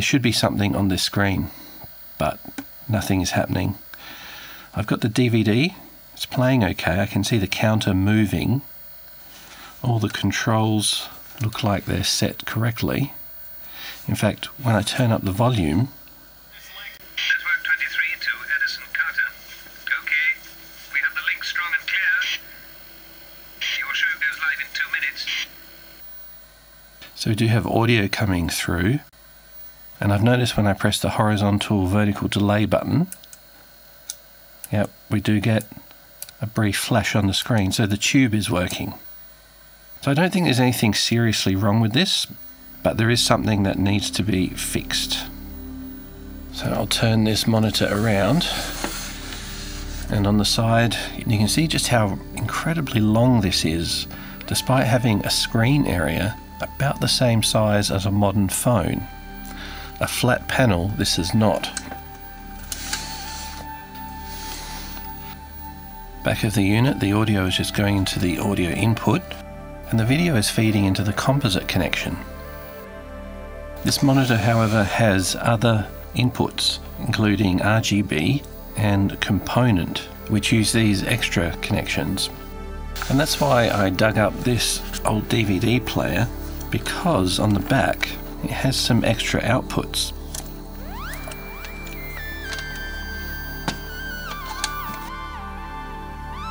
there should be something on this screen, but nothing is happening. I've got the DVD, it's playing okay. I can see the counter moving. All the controls look like they're set correctly. In fact, when I turn up the volume, Network 23 to Edison Carter. Okay. We have the link strong and clear. Your show goes live in two minutes. So we do have audio coming through. And I've noticed when I press the horizontal vertical delay button, yep, we do get a brief flash on the screen. So the tube is working. So I don't think there's anything seriously wrong with this, but there is something that needs to be fixed. So I'll turn this monitor around. And on the side, you can see just how incredibly long this is, despite having a screen area about the same size as a modern phone. A flat panel, this is not. Back of the unit, the audio is just going into the audio input, and the video is feeding into the composite connection. This monitor, however, has other inputs, including RGB and component, which use these extra connections. And that's why I dug up this old DVD player because on the back it has some extra outputs.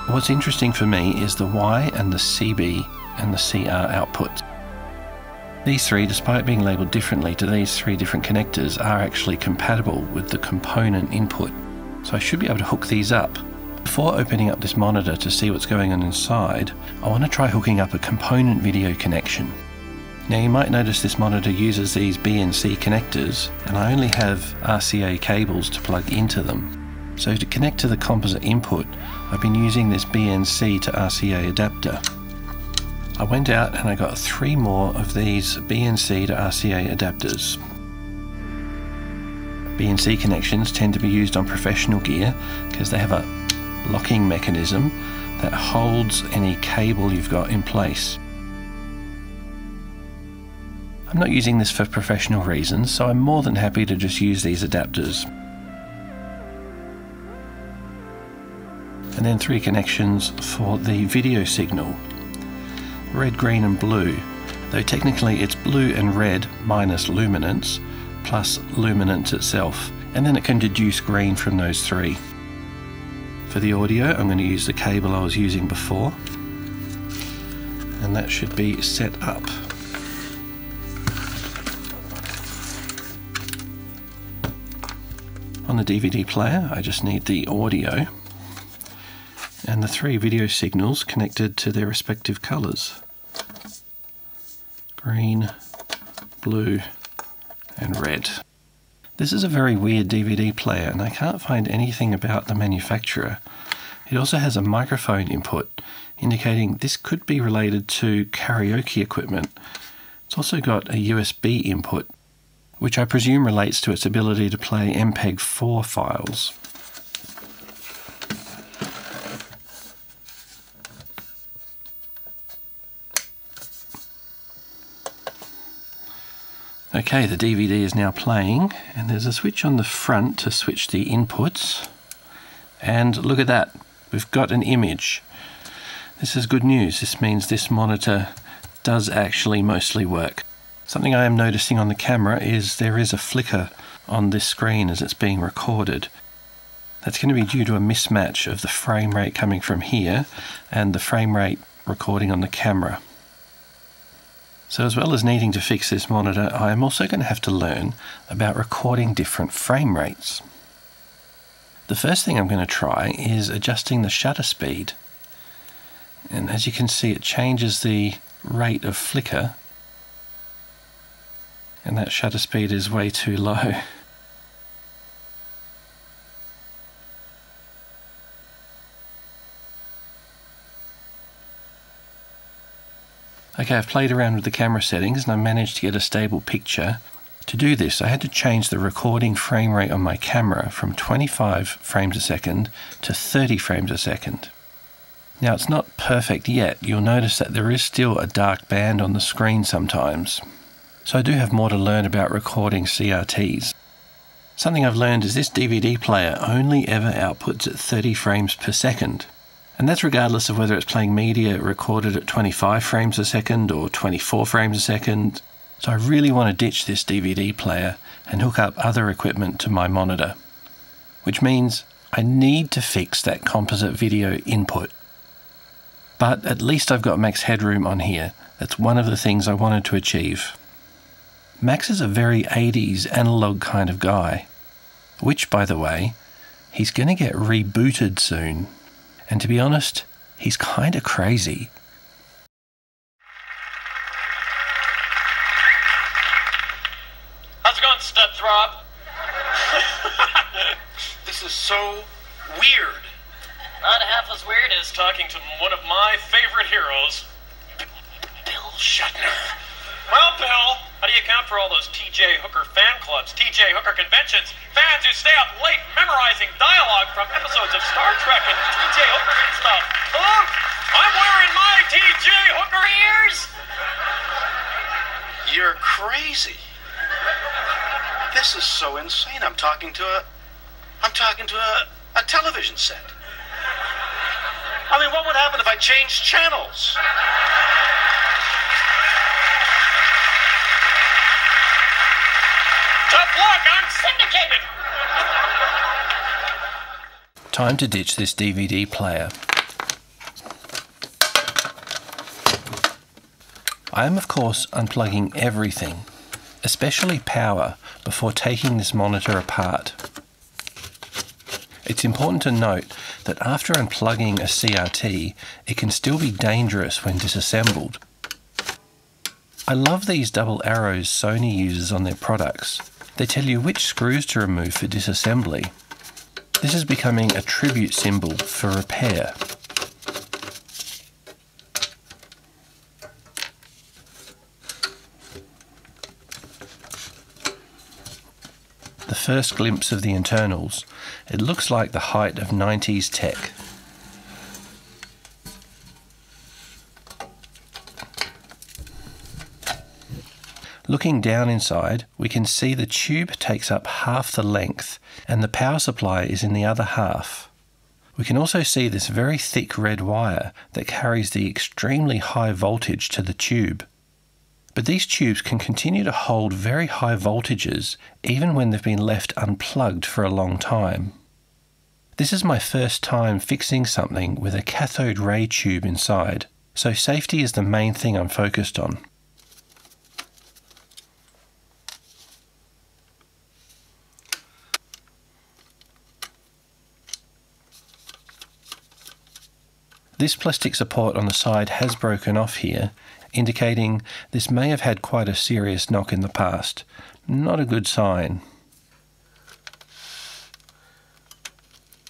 What's interesting for me is the Y and the CB and the CR outputs. These three, despite being labelled differently to these three different connectors, are actually compatible with the component input. So I should be able to hook these up. Before opening up this monitor to see what's going on inside, I want to try hooking up a component video connection. Now you might notice this monitor uses these BNC connectors and I only have RCA cables to plug into them. So to connect to the composite input, I've been using this BNC to RCA adapter. I went out and I got three more of these BNC to RCA adapters. BNC connections tend to be used on professional gear because they have a locking mechanism that holds any cable you've got in place. I'm not using this for professional reasons, so I'm more than happy to just use these adapters. And then three connections for the video signal red, green, and blue. Though technically it's blue and red minus luminance plus luminance itself, and then it can deduce green from those three. For the audio, I'm going to use the cable I was using before, and that should be set up. On the DVD player, I just need the audio and the three video signals connected to their respective colours green, blue, and red. This is a very weird DVD player, and I can't find anything about the manufacturer. It also has a microphone input, indicating this could be related to karaoke equipment. It's also got a USB input, which I presume relates to its ability to play MPEG 4 files. Okay, the DVD is now playing, and there's a switch on the front to switch the inputs. And look at that, we've got an image. This is good news. This means this monitor does actually mostly work. Something I am noticing on the camera is there is a flicker on this screen as it's being recorded. That's going to be due to a mismatch of the frame rate coming from here and the frame rate recording on the camera. So as well as needing to fix this monitor, I am also going to have to learn about recording different frame rates. The first thing I'm going to try is adjusting the shutter speed. And as you can see, it changes the rate of flicker. And that shutter speed is way too low. Okay, I've played around with the camera settings and I managed to get a stable picture. To do this, I had to change the recording frame rate on my camera from 25 frames a second to 30 frames a second. Now it's not perfect yet, you'll notice that there is still a dark band on the screen sometimes. So I do have more to learn about recording CRTs. Something I've learned is this DVD player only ever outputs at 30 frames per second. And that's regardless of whether it's playing media recorded at 25 frames a second or 24 frames a second. So I really want to ditch this DVD player and hook up other equipment to my monitor. Which means I need to fix that composite video input. But at least I've got max headroom on here. That's one of the things I wanted to achieve. Max is a very 80s analog kind of guy, which, by the way, he's going to get rebooted soon. And to be honest, he's kind of crazy. How's it going, stud throb? this is so weird. Not half as weird as talking to one of my favorite heroes, Bill Shatner. Well, Bill, how do you account for all those TJ Hooker fan clubs, TJ Hooker conventions, fans who stay up late memorizing dialogue from episodes of Star Trek and TJ Hooker and stuff? Hello? I'm wearing my TJ Hooker ears! You're crazy. This is so insane. I'm talking to a. I'm talking to a, a television set. I mean, what would happen if I changed channels? Syndicated! Time to ditch this DVD player. I am, of course, unplugging everything, especially power, before taking this monitor apart. It's important to note that after unplugging a CRT, it can still be dangerous when disassembled. I love these double arrows Sony uses on their products. They tell you which screws to remove for disassembly. This is becoming a tribute symbol for repair. The first glimpse of the internals, it looks like the height of 90s tech. Looking down inside, we can see the tube takes up half the length and the power supply is in the other half. We can also see this very thick red wire that carries the extremely high voltage to the tube. But these tubes can continue to hold very high voltages even when they've been left unplugged for a long time. This is my first time fixing something with a cathode ray tube inside, so safety is the main thing I'm focused on. This plastic support on the side has broken off here, indicating this may have had quite a serious knock in the past. Not a good sign.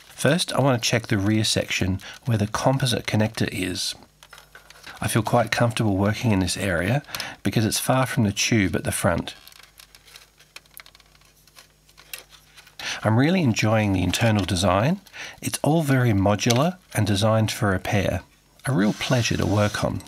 First, I want to check the rear section where the composite connector is. I feel quite comfortable working in this area because it's far from the tube at the front. I'm really enjoying the internal design. It's all very modular and designed for repair. A real pleasure to work on.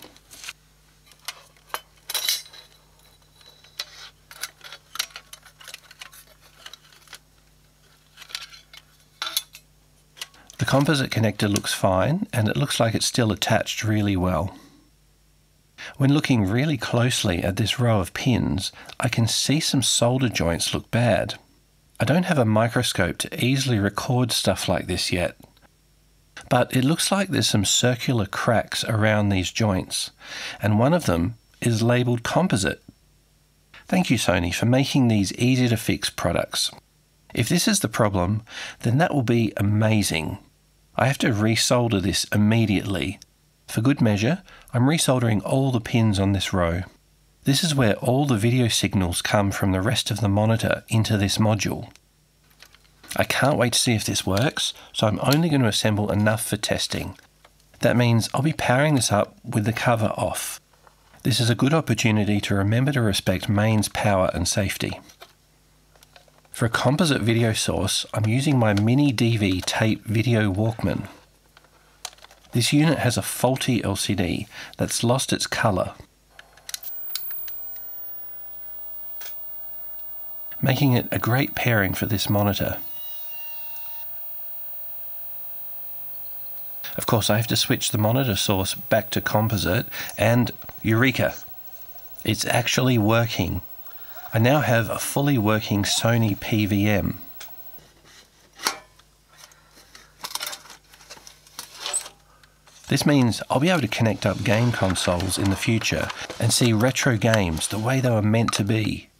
The composite connector looks fine and it looks like it's still attached really well. When looking really closely at this row of pins, I can see some solder joints look bad. I don't have a microscope to easily record stuff like this yet, but it looks like there's some circular cracks around these joints, and one of them is labelled composite. Thank you, Sony, for making these easy to fix products. If this is the problem, then that will be amazing. I have to resolder this immediately. For good measure, I'm resoldering all the pins on this row. This is where all the video signals come from the rest of the monitor into this module. I can't wait to see if this works, so I'm only going to assemble enough for testing. That means I'll be powering this up with the cover off. This is a good opportunity to remember to respect mains power and safety. For a composite video source, I'm using my Mini DV tape video Walkman. This unit has a faulty LCD that's lost its colour making it a great pairing for this monitor. Of course, I have to switch the monitor source back to composite, and Eureka! It's actually working. I now have a fully working Sony PVM. This means I'll be able to connect up game consoles in the future and see retro games the way they were meant to be.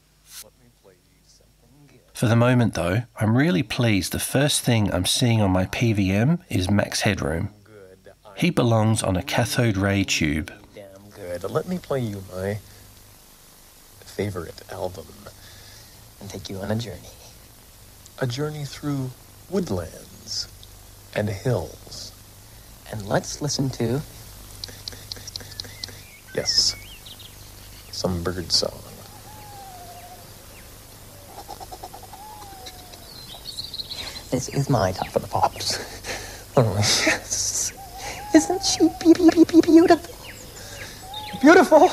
For the moment, though, I'm really pleased the first thing I'm seeing on my PVM is Max Headroom. He belongs on a cathode ray tube. Damn good. Let me play you my favorite album and take you on a journey. A journey through woodlands and hills. And let's listen to. Yes, some bird song. This is my top of the pops. Oh, yes. Isn't she be- be- be- be- beautiful? Beautiful.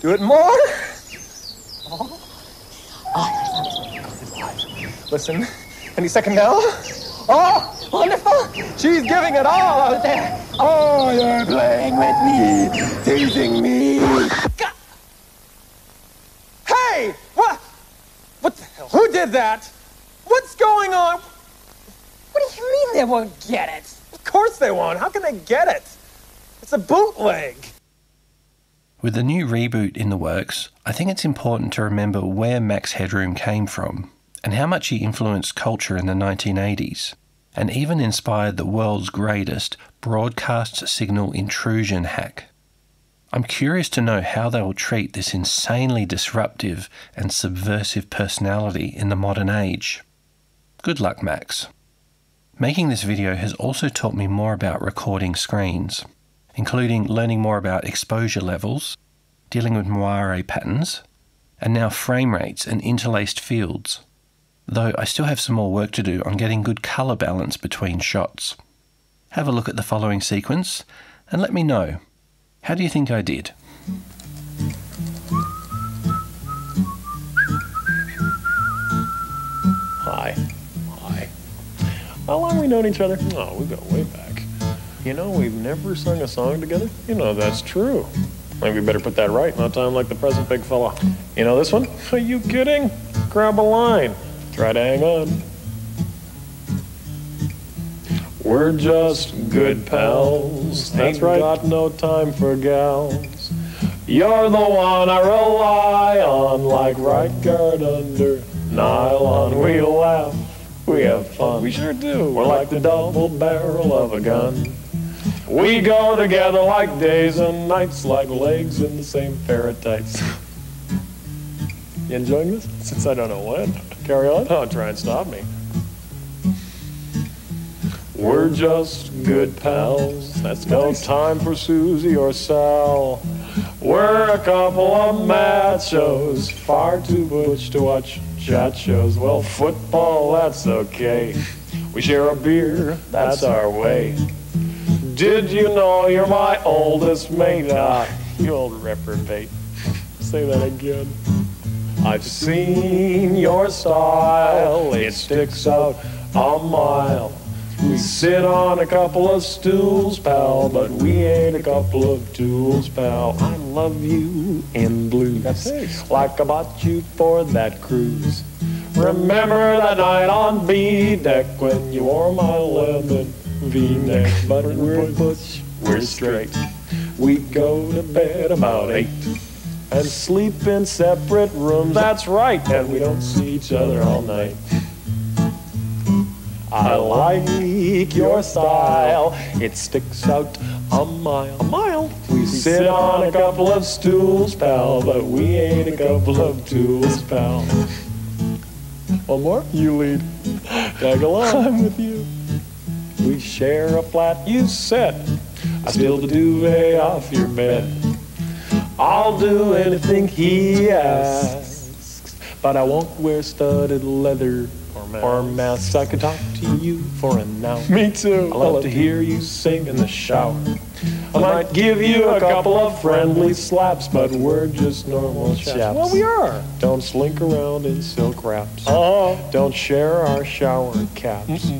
Do it more. Oh. Oh. Listen, any second now. Oh, wonderful. She's giving it all out there. Oh, you're playing with me, teasing me. Hey, what? What the hell? Who did that? What's going on? What do you mean they won't get it? Of course they won't. How can they get it? It's a bootleg. With the new reboot in the works, I think it's important to remember where Max Headroom came from and how much he influenced culture in the 1980s and even inspired the world's greatest broadcast signal intrusion hack. I'm curious to know how they will treat this insanely disruptive and subversive personality in the modern age. Good luck, Max. Making this video has also taught me more about recording screens, including learning more about exposure levels, dealing with moire patterns, and now frame rates and interlaced fields, though I still have some more work to do on getting good colour balance between shots. Have a look at the following sequence and let me know. How do you think I did? Hi. How long have we known each other? Oh, we go way back. You know, we've never sung a song together. You know, that's true. Maybe we better put that right a time like the present, big fella. You know this one? Are you kidding? Grab a line. Try to hang on. We're just good pals. That's Ain't right. got no time for gals. You're the one I rely on, like right guard under nylon. We laugh, we have fun. We sure do. We're like the double barrel of a gun. We go together like days and nights, like legs in the same pair of tights. You enjoying this? Since I don't know when. Carry on? Oh, try and stop me. We're just good pals. That's no time for Susie or Sal. We're a couple of machos, far too butch to watch chat shows. Well, football, that's okay. We share a beer, that's our way. Did you know you're my oldest mate? Ah, you old reprobate. Say that again. I've seen your style, it sticks out a mile. We sit on a couple of stools, pal, but we ain't a couple of tools, pal. I love you in blues, like I bought you for that cruise. Remember that night on B deck when you wore my lemon V-neck, but we're butch, we're straight. We go to bed about eight and sleep in separate rooms. That's right, and we don't see each other all night. I like your style. It sticks out a mile. A mile. We sit on a couple of stools, pal, but we ain't a couple of tools, pal. One more? You lead. Tag along. I'm with you. We share a flat, you said. I steal the duvet off your bed. I'll do anything he asks, but I won't wear studded leather or masks. I could talk to you for an hour. Me too. I love to hear you sing in the shower. I might give you a couple of friendly slaps, but we're just normal chaps. Well, we are. Don't slink around in silk wraps. Oh. Don't share our shower caps.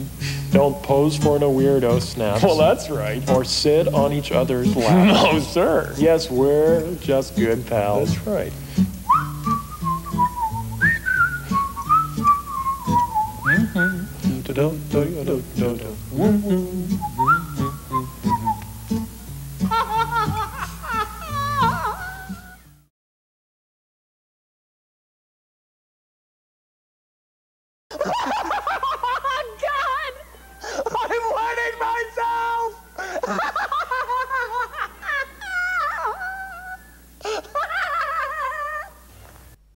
Don't pose for no weirdo snaps. Well, that's right. or sit on each other's laps. No, sir. Yes, we're just good pals. That's right. God! I'm wetting myself!